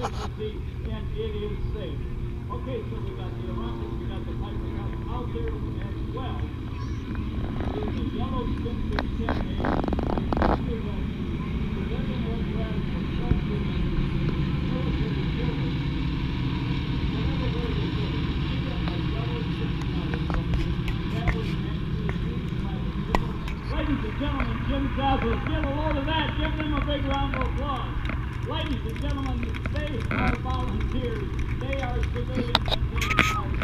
efficiency, it is safe. Okay, so we got the we got the out there as well. There's a yellow Stinson 10 I consider that civilian aircraft for structure and military service. Whatever way they do it, you got a yellow Stinson out there. That was actually used by the civil. Ladies and gentlemen, Jim Southwell, get a load of that. Give them a big round of applause. Ladies and gentlemen, uh. they are volunteers. They are civilians.